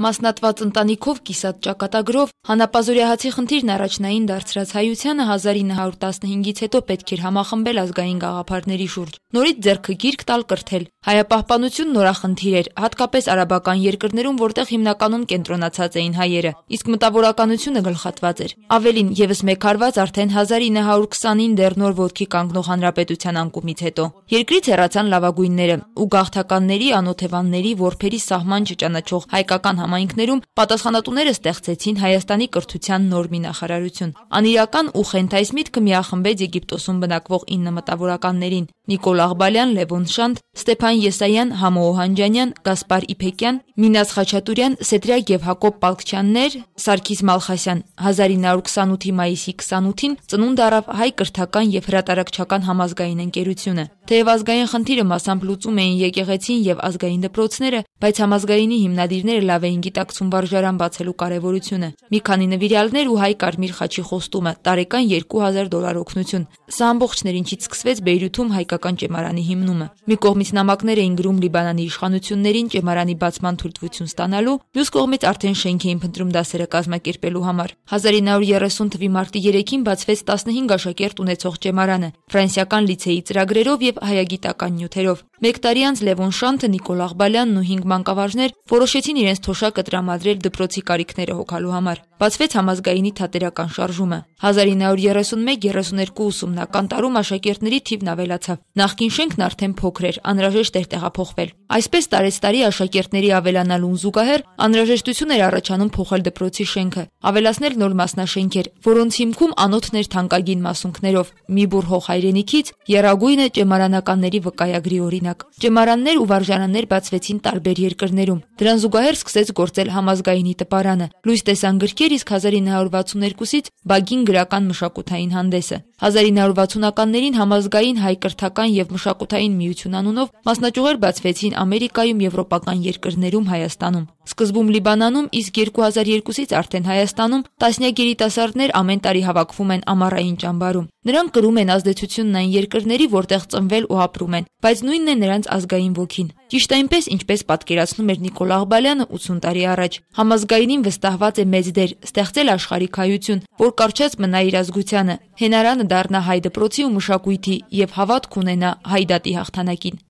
Մասնատված ընտանիքով կիսատ ճակատագրով հանապազորյահացի խնդիրն առաջնային դարձրած հայությանը 1915-ից հետո պետք էր համախմբել ազգային գաղափարների շուրջ։ Նորից ձեռքը գիրք տալ կրթել։ Հայապահպանություն նորախնդիր էր, հատկապես արաբական երկրներում, որտեղ հիմնականում կենտրոնացած էին հայերը, իսկ մտավորականությունը գլխատված էր։ Ավելին, եւս մեկ հարված արդեն 1920-ին դեռ նոր ոտքի կանգնող հանրապետության անկումից հետո։ Երկրից հեռացան լավագույնները ու գաղթականների, անօթևանների, որբերի սահման չճանաչող հայկական համայնքներում պատասխանատուները ստեղծեցին Հայաստանի կրթության նոր մի նախարարություն։ Անիրական ու խենթայս միտքը միախմբեց Եգիպտոսում բնակվող 9 մտավորականներին՝ Նիկոլ Աղբալյան, Լևոն Շանթ, Ստեփան Եսայան, Համո Օհանջանյան, Գասպար Իփեկյան, Մինաս Խաչատուրյան, Սեդրակ եւ Հակոբ Պալքչյաններ, Սարգիս Մալխասյան 1928-ի մայիսի 28-ին ծնունդ առավ հայ կրթական եւ հրատարակչական համազգային ընկերությունը։ Թեև ազգային խնդիրը մասամբ լուծում էին եկեղեցին եւ ազգային դպրոցները, բայց համազգայինի հիմնադիրները լավ էին գիտակցում վարժարան բացելու կարևորությունը։ Մի քանի նվիրյալներ ու հայ կարմիր խաչի խոստումը, տարեկան 2000 դոլար օգնություն։ Սա ամբողջն էր ինչից սկսվեց Բեյրութում հայկական ճեմարանի հիմնումը։ Մի կողմից նամակներ էին գրում Լիբանանի իշխանություններին ճեմարանի բացման թույլտվություն ստանալու, մյուս կողմից արդեն շենք էին փնտրում դասերը կազմակերպելու համար։ 1930 թվականի մարտի 3-ին բացվեց 15 աշակերտ ունեցող ճեմարանը ֆրանսիական լիցեի ծրագրերով եւ հայագիտական նյութերով։ Մեկ տարի անց Լևոն Շանթը, Նիկոլ Աղբալյանն ու 5 մանկավարժներ որոշեցին իրենց թոշակը տրամադրել դպրոցի կարիքները հոգալու համար։ Բացվեց համազգայինի թատերական շարժումը։ 1931-32 ուսումնական տարում աշակերտների թիվն ավելացավ։ Նախկին շենքն արդեն փոքր էր, անհրաժեշտ էր տեղափոխվել։ Այսպես տարեցտարի աշակերտների ավելանալուն զուգահեռ անհրաժեշտություն էր առաջանում փոխել դպրոցի շենքը, ավելացնել նոր մասնաշենքեր, որոնց հիմքում անոթն էր թանկագին մասունքներով։ Մի բուր հող հայրենիքից երագույնը ճեմարանականների վկայագրի օրինակ։ Ճեմարաններ ու վարժարաններ բացվեցին տարբեր երկրներում։ Դրան զուգահեռ սկսեց գործել համազգայինի տպարանը։ Լույս տեսան գրքեր, իսկ 1962-ից բագին գրական մշակութային հանդեսը։ 1960-ականներին համազգային հայ կրթական եւ մշակութային միություն անունով մասնաճյուղեր բացվեցին Ամերիկայում, եվրոպական երկրներում, Հայաստանում։ Սկզբում Լիբանանում, իսկ 2002-ից արդեն Հայաստանում տասնյակ երիտասարդներ ամեն տարի հավաքվում են ամառային ճամբարում։ Նրանք կրում են ազդեցությունն այն երկրների, որտեղ ծնվել ու ապրում են, բայց նույնն է նրանց ազգային ոգին։ Ճիշտ այնպես, ինչպես պատկերացնում էր Նիկոլ Աղբալյանը 80 տարի առաջ։ Համազգայինին վստահված է մեծ դեր ստեղծել աշխարհիկայություն, որ կարճած մնա իր ազգությանը, հենարանը դառնա հայ դպրոցի ու մշակույթի եւ հավատք ունենա հայ դատի հաղթանակին։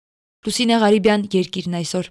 Լուսինե Ղարիբյան, Երկիրն այսօր։